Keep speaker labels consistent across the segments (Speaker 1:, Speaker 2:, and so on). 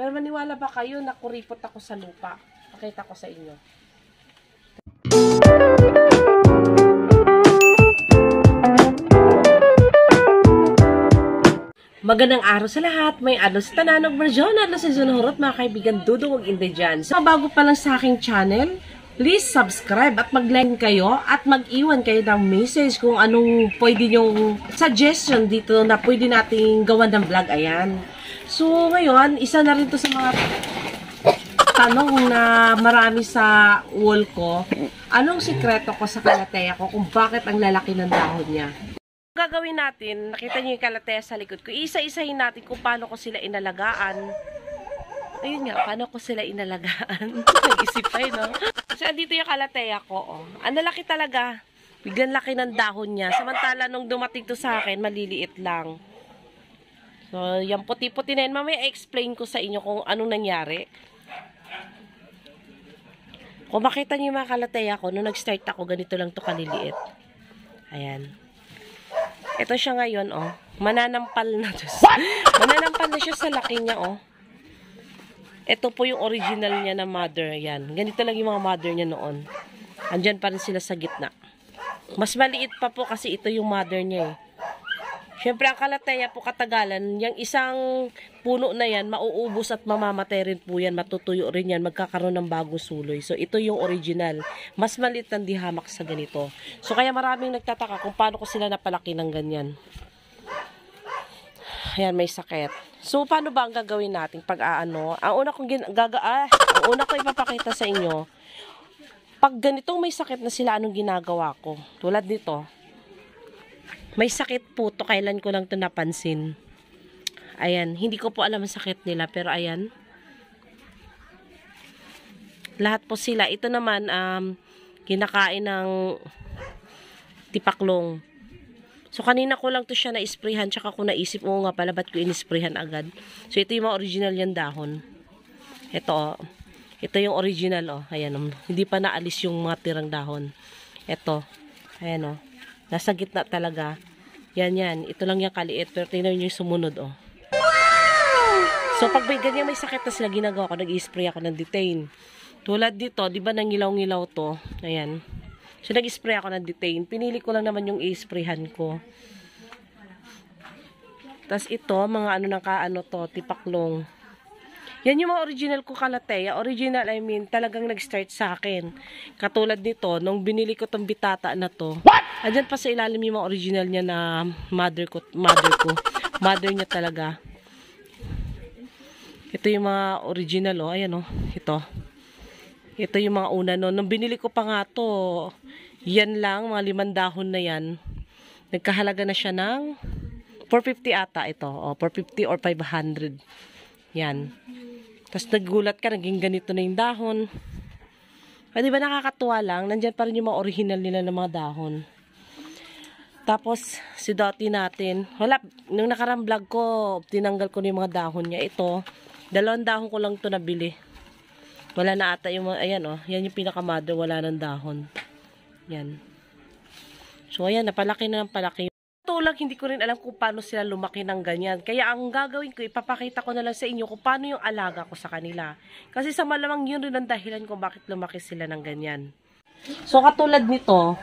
Speaker 1: Pero maniwala ba kayo na kuripot ako sa lupa? Pakita ko sa inyo. Magandang araw sa lahat. May adlo sa Tananog Marjon, adlo sa Zunhurot, mga kaibigan, dudungog inday dyan. So, bago pa lang sa aking channel, please subscribe at mag-like kayo at mag-iwan kayo ng message kung anong pwede yung suggestion dito na pwede nating gawan ng vlog. Ayan. So, ngayon, isa na rin to sa mga tanong na marami sa wall ko. Anong sikreto ko sa kalateya ko kung bakit ang lalaki ng dahon niya? gagawin natin, nakita niyo yung kalateya sa likod ko, isa-isahin natin kung paano ko sila inalagaan. Ayun nga, paano ko sila inalagaan? Nag-isip pa yun, no? Kasi andito yung kalateya ko, oh. Ang lalaki talaga. Bigyan laki ng dahon niya. Samantala, nung dumating to sa akin, maliliit lang. So, yung puti-puti na yun. Mamaya explain ko sa inyo kung anong nangyari. Kung makita niyo yung mga kalateya ko, nung nag-start ako, ganito lang to kaliliit. Ayan. Ito siya ngayon, oh. Mananampal na to. Mananampal na siya sa laki niya, oh. Ito po yung original niya na mother. Yan. Ganito lang yung mga mother niya noon. Andyan pa rin sila sa gitna. Mas maliit pa po kasi ito yung mother niya, eh. Siyempre, ang kalateya po katagalan, yung isang puno na yan, mauubos at mamamatay rin po yan, matutuyo rin yan, magkakaroon ng bagong suloy. So, ito yung original. Mas maliit ang dihamak sa ganito. So, kaya maraming nagtataka kung paano ko sila napalaki ng ganyan. Ayan, may sakit. So, paano ba ang gagawin natin pag aano? Ang una kong gin gaga ah, ang una ko ipapakita sa inyo, pag ganitong may sakit na sila, anong ginagawa ko? Tulad nito, may sakit po to. Kailan ko lang to napansin. Ayan. Hindi ko po alam ang sakit nila. Pero ayan. Lahat po sila. Ito naman, um, kinakain ng tipaklong. So, kanina ko lang to siya na-sprayhan. Tsaka ko naisip, mo nga pala, ba't ko in-sprayhan agad? So, ito yung mga original yan dahon. Ito, oh. Ito yung original, oh. Ayan, oh. Hindi pa naalis yung mga tirang dahon. Ito. Ayan, oh. Nasa gitna talaga. Yan, yan. Ito lang yung kaliit. Pero tingnan nyo yung sumunod, oh. So, pag may ganyan may sakit na sila ginagawa ko, nag-spray ako ng detain. Tulad dito, di ba nangilaw-ngilaw to? Ayan. So, nag-spray ako ng detain. Pinili ko lang naman yung i-sprayhan ko. Tapos ito, mga ano ng kaano to, tipaklong. Yan yung mga original ko kalateya. Original, I mean, talagang nag-start sa akin. Katulad nito, nung binili ko tong bitata na to. What? Andyan pa sa ilalim yung mga original niya na mother ko. Mother ko. Mother niya talaga. Ito yung mga original, oh. Ayan, oh. Ito. Ito yung mga una, no. Nung binili ko pa nga to, yan lang, mga limang dahon na yan. Nagkahalaga na siya ng 450 ata ito. O, 450 or 500. Yan. Tapos nagulat ka, naging ganito na yung dahon. Ay, di ba nakakatuwa lang? Nandyan pa rin yung mga original nila ng mga dahon. Tapos, si Dottie natin. Wala, nung nakarang vlog ko, tinanggal ko na yung mga dahon niya. Ito, dalawang dahon ko lang to nabili. Wala na ata yung mga, ayan oh, yan yung pinakamother, wala ng dahon. Yan. So, ayan, napalaki na ng palaki. Ito lang, hindi ko rin alam kung paano sila lumaki ng ganyan. Kaya ang gagawin ko, ipapakita ko na lang sa inyo kung paano yung alaga ko sa kanila. Kasi sa malamang yun rin ang dahilan kung bakit lumaki sila ng ganyan. So, katulad nito,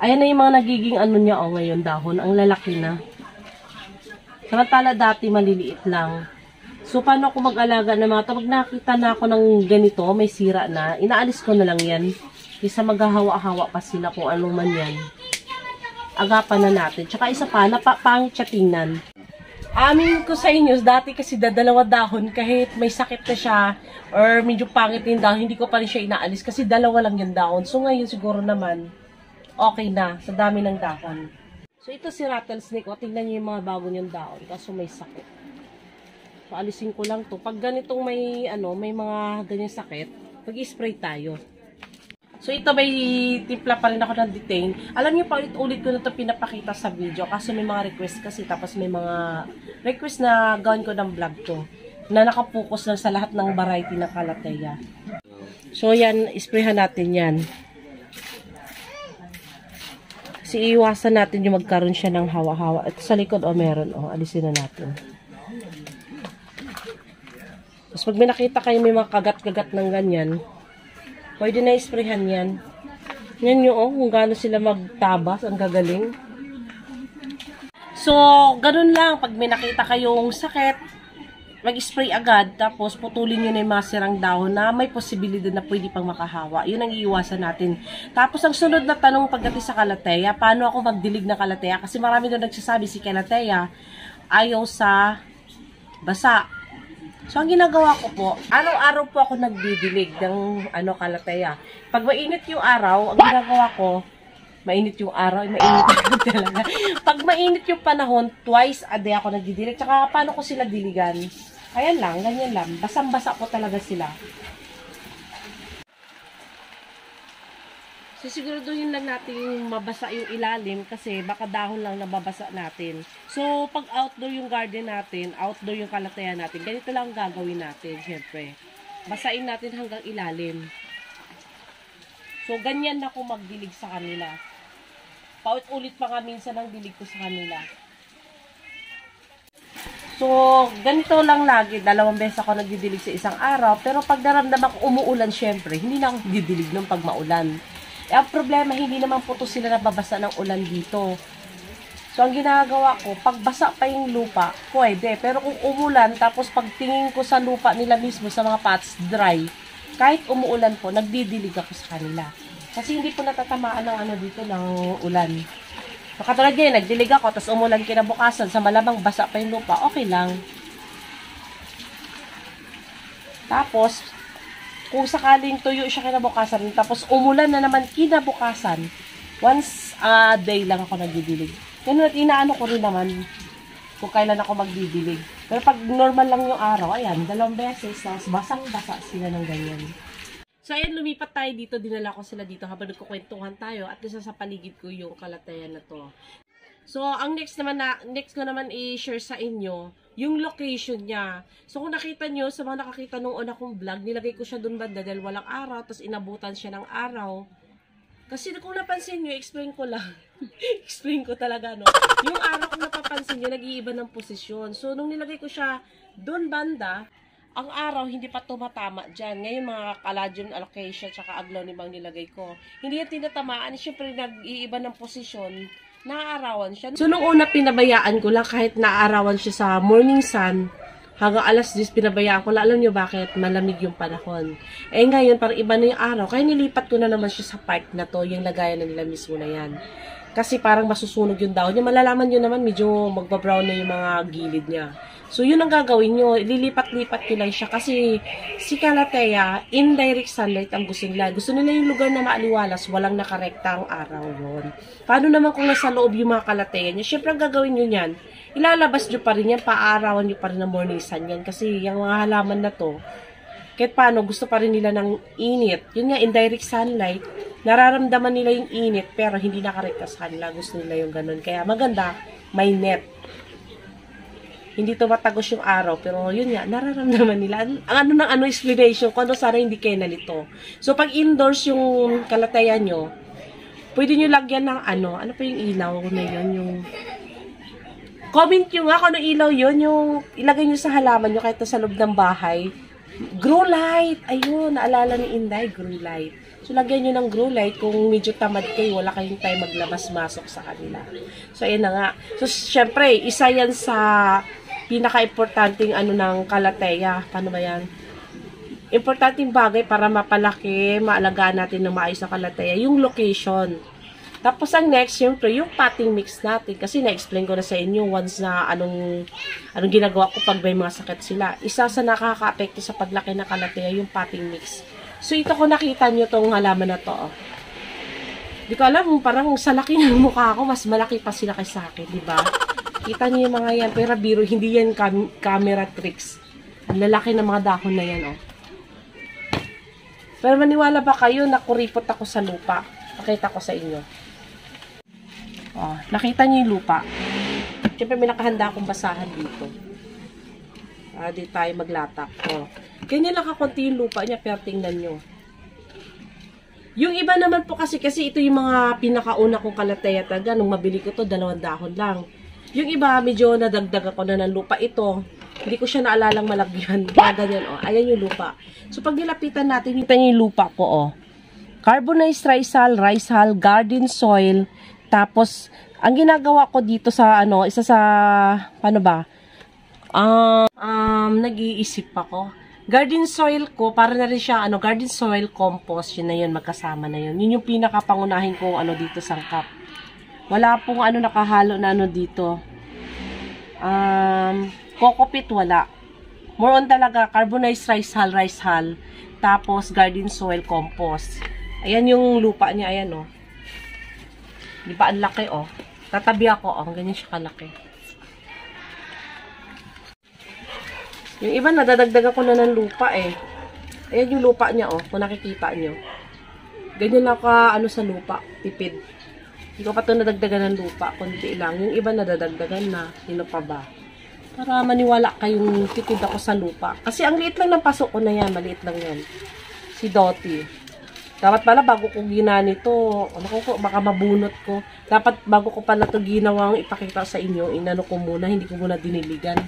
Speaker 1: ayan na yung mga nagiging ano niya, oh, ngayon dahon. Ang lalaki na. Samantala dati maliliit lang. So, paano ako mag-alaga ng mga Pag nakita na ako ng ganito, may sira na, inaalis ko na lang yan. Isa maghahawa-hawa pa sila kung anong man yan. Agapan na natin. Tsaka isa pa, napapangit siya tingnan. Amin ko sa inyo, dati kasi dadalawa dahon, kahit may sakit na siya, or medyo pangit yung dahon, hindi ko pa rin siya inaalis kasi dalawa lang yung dahon. So, ngayon siguro naman, okay na, sa dami ng dahon. So, ito si rattlesnake. O, tingnan niyo yung mga bago niyang dahon, kaso may sakit. So, alisin ko lang to. Pag ganitong may, ano, may mga ganyang sakit, mag-spray tayo. So, ito may timpla pa rin ako ng detain. Alam niyo pa, ulit-ulit ko na ito pinapakita sa video. Kasi may mga request kasi. Tapos may mga request na gawin ko ng vlog to. Na nakapokus lang sa lahat ng variety ng kalateya. So, yan. Sprayhan natin yan. Kasi iwasan natin yung magkaroon siya ng hawa-hawa. Ito sa likod, o oh, meron. O, oh, alisin na natin. Tapos pag may nakita kayo may mga kagat-kagat ng ganyan, pwede na isprayhan yan. Yan yung oh, kung gaano sila magtabas, ang gagaling. So, ganun lang. Pag may nakita kayong sakit, mag-spray agad, tapos putulin nyo na yung mga dahon na may posibilidad na pwede pang makahawa. Yun ang iiwasan natin. Tapos, ang sunod na tanong pagdating sa kalateya, paano ako magdilig ng kalateya? Kasi marami na nagsasabi si kalateya, ayaw sa basa. So, ang ginagawa ko po, araw-araw po ako nagdidilig ng ano, kalateya. Pag mainit yung araw, ang ginagawa ko, mainit yung araw, mainit talaga. Pag mainit yung panahon, twice a day ako nagdidilig. Tsaka paano ko sila diligan? Ayan lang, ganyan lang. Basang-basa po talaga sila. So, siguraduhin lang natin mabasa yung ilalim kasi baka dahon lang nababasa natin. So, pag outdoor yung garden natin, outdoor yung kalatayan natin, ganito lang ang gagawin natin, syempre. Basain natin hanggang ilalim. So, ganyan na ako magdilig sa kanila. Paulit-ulit pa nga minsan ang dilig ko sa kanila. So, ganito lang lagi. Dalawang beses ako nagdidilig sa isang araw. Pero pag naramdaman ko umuulan, syempre, hindi na ako didilig nung pag maulan. Eh, ang problema, hindi naman po to sila nababasa ng ulan dito. So, ang ginagawa ko, pag basa pa yung lupa, pwede. Pero kung umulan, tapos pagtingin ko sa lupa nila mismo, sa mga pots, dry, kahit umuulan po, nagdidilig ako sa kanila. Kasi hindi po natatamaan ng ano dito ng ulan. So, katulad ngayon, nagdilig ako, tapos umulan kinabukasan, sa malamang basa pa yung lupa, okay lang. Tapos, kung sakaling tuyo siya kinabukasan, tapos umulan na naman kinabukasan, once a day lang ako nagdidilig. Ganun at inaano ko rin naman kung kailan ako magdidilig. Pero pag normal lang yung araw, ayan, dalawang beses, tapos basang-basa sila ng ganyan. So, ayan, lumipat tayo dito. Dinala ko sila dito habang nagkukwentuhan tayo at isa sa paligid ko yung kalatayan na to. So, ang next naman na, next ko naman i-share sa inyo, yung location niya. So, kung nakita nyo, sa mga nakakita nung una kong vlog, nilagay ko siya dun banda dahil walang araw, tapos inabutan siya ng araw. Kasi kung napansin nyo, explain ko lang. explain ko talaga, no? Yung araw kung napapansin nyo, nag-iiba ng posisyon. So, nung nilagay ko siya dun banda, ang araw hindi pa tumatama dyan. Ngayon mga caladium allocation tsaka aglonimang nilagay ko. Hindi yan tinatamaan. Siyempre nag-iiba ng posisyon. Naaarawan siya. So nung una pinabayaan ko lang kahit naaarawan siya sa morning sun, hanggang alas 10 pinabayaan ko. Alam nyo bakit? Malamig yung panahon. Eh ngayon parang iba na yung araw. Kaya nilipat ko na naman siya sa park na to. Yung lagayan na nila mismo na yan. Kasi parang masusunog yung daon niya. Malalaman nyo naman medyo magbabrown na yung mga gilid niya. So, yun ang gagawin nyo. Lilipat-lipat nyo siya. Kasi, si Calatea, indirect sunlight ang gusto nila. Gusto nila yung lugar na maaliwalas, walang nakarekta ang araw yun. Paano naman kung nasa loob yung mga Calatea nyo? Siyempre, ang gagawin nyo yan, ilalabas nyo pa rin yan, paarawan nyo pa rin ng morning sun yan. Kasi, yung mga halaman na to, kahit paano, gusto pa rin nila ng init. Yun nga, indirect sunlight, nararamdaman nila yung init, pero hindi nakarekta sa kanila. Gusto nila yung ganun. Kaya, maganda, may net hindi tumatagos yung araw, pero yun nga, nararamdaman nila. Ang ano ng ano explanation, kung ano sana hindi kayo nalito. So, pag indoors yung kalatayan nyo, pwede nyo lagyan ng ano, ano pa yung ilaw na yun, yung comment nyo nga kung ano ilaw yun, yung ilagay nyo sa halaman nyo kahit sa loob ng bahay. Grow light! Ayun, naalala ni Inday, grow light. So, lagyan nyo ng grow light kung medyo tamad kayo, wala kayong time maglabas-masok sa kanila. So, ayun na nga. So, syempre, isa yan sa pinaka-importanting ano ng kalateya. Paano ba yan? Importanteng bagay para mapalaki, maalagaan natin ng maayos na kalateya, yung location. Tapos ang next, syempre, yung potting mix natin. Kasi na-explain ko na sa inyo once na anong, anong ginagawa ko pag may mga sakit sila. Isa sa nakaka-apekto sa paglaki ng kalateya, yung potting mix. So, ito ko nakita nyo tong halaman na to. Oh. Di ko alam, parang sa laki ng mukha ko, mas malaki pa sila kaysa akin, di ba? Kita niyo yung mga yan. Pero biro, hindi yan cam camera tricks. Ang lalaki ng mga dahon na yan, oh. Pero maniwala ba kayo na kuripot ako sa lupa? Pakita ko sa inyo. Oh, nakita niyo yung lupa. Siyempre may nakahanda akong basahan dito. Ah, di tayo maglatak. Oh. Ganyan lang kakunti yung lupa niya, pero tingnan nyo. Yung iba naman po kasi, kasi ito yung mga pinakauna kong kalateya taga. Nung mabili ko to dalawang dahon lang. Yung iba, medyo nadagdag ako na ng lupa ito. Hindi ko siya naalalang malagyan. Kaya ganyan, oh. Ayan yung lupa. So, pag nilapitan natin, kita niyo yung lupa ko, oh. Carbonized rice hull, rice hull, garden soil. Tapos, ang ginagawa ko dito sa, ano, isa sa, paano ba? Um, um nag-iisip ako. Garden soil ko, para na rin siya, ano, garden soil compost, yun na yun, magkasama na yun. Yun yung pinakapangunahin ko, ano, dito sangkap. Wala pong, ano, nakahalo na, ano, dito. Um, Cocopit, wala. More on talaga, carbonized rice hull, rice hull. Tapos, garden soil compost. Ayan yung lupa niya, ayan, oh. Di ba, ang laki, oh. Tatabi ako, oh. Ganyan siya kalaki. Yung iba, nadadagdagan ko na ng lupa eh. Ayan yung lupa niya, oh. Kung nakikita nyo. Ganyan lang ka, ano sa lupa. Tipid. Hindi ko pa ito nadagdagan ng lupa. Kunti lang. Yung iba nadadagdagan na. Sino pa ba? Para maniwala kayong tipid ako sa lupa. Kasi ang liit lang ng pasok ko na yan. Maliit lang yan. Si Dottie. Dapat pala bago ko ginanito, ano ko, baka mabunot ko. Dapat bago ko pala ito ginawang ipakita sa inyo, inano ko muna, hindi ko muna diniligan.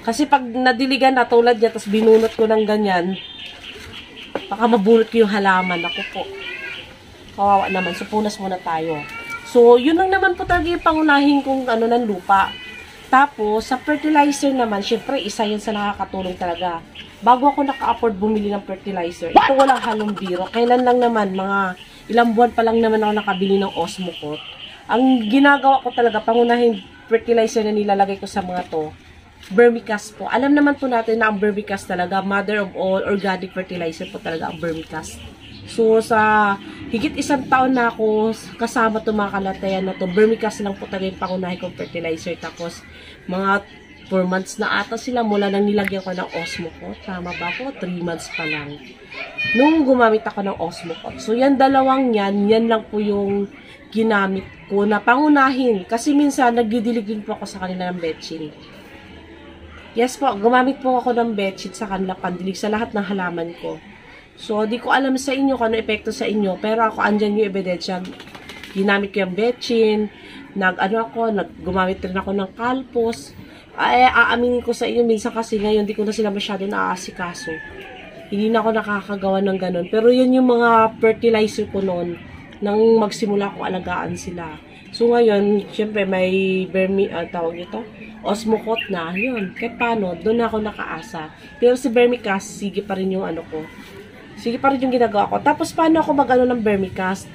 Speaker 1: Kasi pag nadiligan na tulad niya, tapos binunot ko ng ganyan, baka mabunot ko yung halaman. Ako po. Kawawa naman. So, punas muna tayo. So, yun lang naman po talaga yung pangunahin kong ano ng lupa. Tapos, sa fertilizer naman, syempre, isa yun sa nakakatulong talaga. Bago ako naka-afford bumili ng fertilizer, ito walang halong biro. Kailan lang naman, mga ilang buwan pa lang naman ako nakabili ng Osmocot. Ang ginagawa ko talaga, pangunahin fertilizer na nilalagay ko sa mga to, vermicast po. Alam naman po natin na ang vermicast talaga, mother of all organic fertilizer po talaga ang vermicast. So, sa higit isang taon na ako kasama itong mga kalatayan na to, vermicast lang po talaga yung pangunahin kong fertilizer. Tapos, mga 4 months na ata sila mula nang nilagyan ko ng Osmo. Tama ba ako? 3 months pa lang. Nung gumamit ako ng Osmo. So, yan dalawang yan, yan lang po yung ginamit ko na pangunahin. Kasi minsan, nagdidilig din po ako sa kanila ng betchin. Yes po, gumamit po ako ng bedsheet sa kanila pandilig sa lahat ng halaman ko. So, di ko alam sa inyo kung ano epekto sa inyo, pero ako andyan yung ebidensya. Ginamit ko yung bedsheet, nag, ano ako, nag, gumamit rin ako ng kalpos. Ay, aaminin ko sa inyo, minsan kasi ngayon, di ko na sila masyado naaasikaso. Hindi na ako nakakagawa ng ganun. Pero yun yung mga fertilizer ko noon, nang magsimula ko alagaan sila. So, ngayon, syempre, may vermi, uh, tawag ito, Osmocot na, yun. Kahit paano, doon ako nakaasa. Pero si Vermicast, sige pa rin yung ano ko. Sige pa rin yung ginagawa ko. Tapos, paano ako mag-ano ng Vermicast?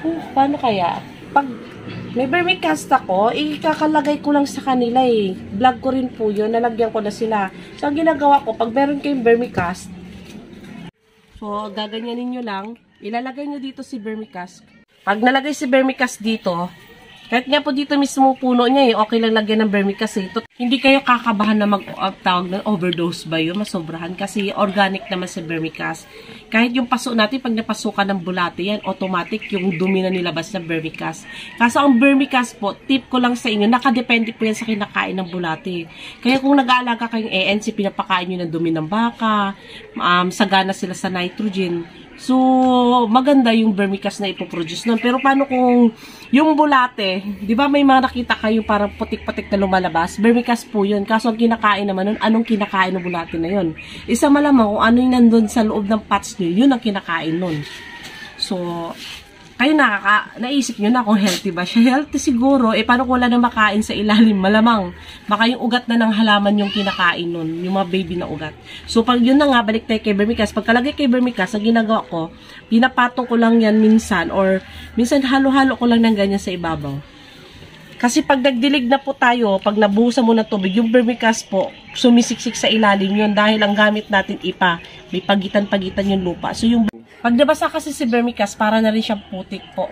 Speaker 1: Uh, paano kaya? Pag may Vermicast ako, ikakalagay ko lang sa kanila eh. Vlog ko rin po yun. Nalagyan ko na sila. So, ang ginagawa ko, pag meron kayong Vermicast, so, gaganyanin nyo lang. Ilalagay nyo dito si Vermicast. Pag nalagay si Vermicast dito, kahit nga po dito mismo puno niya eh, okay lang lagyan ng vermicast eh. Hindi kayo kakabahan na mag-tawag ng overdose ba yun, masobrahan. Kasi organic naman si vermicast. Kahit yung paso natin, pag napasukan ng bulate yan, automatic yung dumi na nilabas ng vermicast. Kaso ang vermicast po, tip ko lang sa inyo, nakadepende po yan sa kinakain ng bulate. Kaya kung nag-aalaga kayong ANC, pinapakain nyo ng dumi ng baka, um, sagana sila sa nitrogen, So, maganda yung vermicast na ipoproduce nun. Pero paano kung yung bulate, di ba may mga nakita kayo parang putik-putik na lumalabas? Vermicast po yun. Kaso ang kinakain naman nun, anong kinakain ng bulate na yun? Isa malamang kung ano yung nandun sa loob ng pots nyo, yun ang kinakain nun. So, kayo nakaka, naisip nyo na kung healthy ba siya. Healthy siguro, eh paano kung wala na makain sa ilalim? Malamang, baka yung ugat na ng halaman yung kinakain nun, yung mga baby na ugat. So pag yun na nga, balik tayo kay Vermicast. Pagkalagay kay Vermicast, ang ginagawa ko, pinapatong ko lang yan minsan, or minsan halo-halo ko lang ng ganyan sa ibabaw. Kasi pag nagdilig na po tayo, pag nabuhusan mo ng tubig, yung vermicast po, sumisiksik sa ilalim yun dahil ang gamit natin ipa, may pagitan-pagitan yung lupa. So yung pag nabasa kasi si vermicast, para na rin siyang putik po.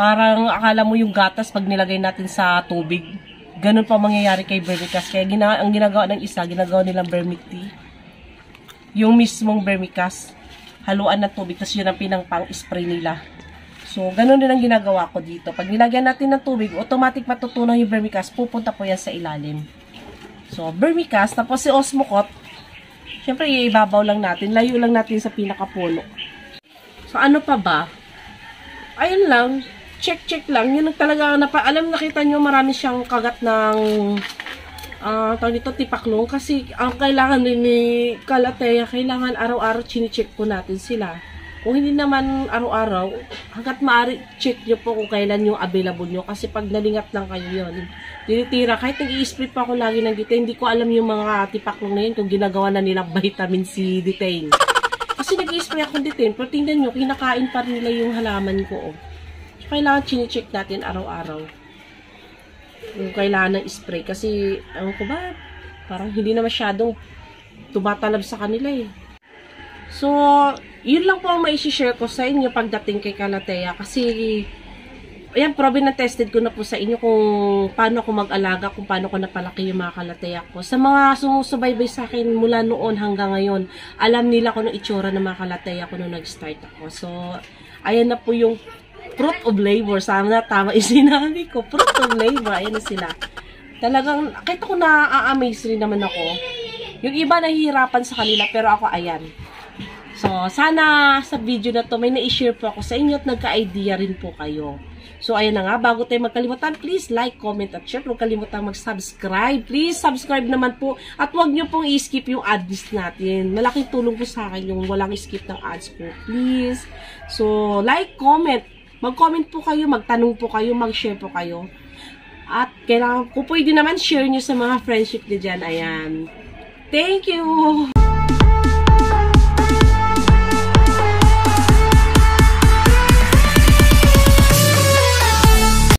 Speaker 1: Parang akala mo yung gatas pag nilagay natin sa tubig. Ganun pa mangyayari kay vermicast. Kaya gina ang ginagawa ng isa, ginagawa nilang vermic tea. Yung mismong vermicast, haluan ng tubig, tapos yun ang pinang-pang-spray nila. So, ganun din ang ginagawa ko dito. Pag nilagyan natin ng tubig, automatic matutunan yung vermicast, pupunta po yan sa ilalim. So, vermicast, tapos si Osmocot, syempre iibabaw lang natin, layo lang natin sa pinakapuno. So, ano pa ba? Ayun lang. Check-check lang. Yun talaga, napa, alam nakita nyo, marami siyang kagat ng ah tawag nito, tipaklong. Kasi ang kailangan din ni Kalateya, kailangan araw-araw chine-check po natin sila. Kung hindi naman araw-araw, hanggat maaari, check nyo po kung kailan yung available nyo. Kasi pag nalingat lang kayo yun, dinitira. Kahit nag-i-split pa ako lagi ng detain, hindi ko alam yung mga tipaklong na yun kung ginagawa na nilang vitamin C detain. Kasi nag-i-spray ako ng detain, pero tingnan nyo, kinakain pa rin nila yung halaman ko. Oh. So, kailangan chine-check natin araw-araw. Kung kailangan ng spray. Kasi, ewan ko ba, parang hindi na masyadong tumatalab sa kanila eh. So, yun lang po ang mai-share ko sa inyo pagdating kay Kalatea. Kasi, ayan, proven na tested ko na po sa inyo kung paano ako mag-alaga, kung paano ko napalaki yung mga Kalatea ko. Sa mga sumusubaybay sa akin mula noon hanggang ngayon, alam nila kung ano itsura ng mga Kalatea ko nung nag-start ako. So, ayan na po yung fruit of labor. Sana tama yung sinabi ko. Fruit of labor. Ayan na sila. Talagang, kahit ako na-amaze rin naman ako. Yung iba nahihirapan sa kanila, pero ako, ayan. So, sana sa video na to may na-share po ako sa inyo at nagka-idea rin po kayo. So, ayan na nga, bago tayo magkalimutan, please like, comment, at share. Huwag kalimutan mag-subscribe. Please, subscribe naman po. At huwag nyo pong i-skip yung ads natin. Malaking tulong po sa akin yung walang skip ng ads po. Please. So, like, comment. Mag-comment po kayo, magtanong po kayo, mag-share po kayo. At kailangan, kung pwede naman, share nyo sa mga friendship nyo dyan. Ayan. Thank you!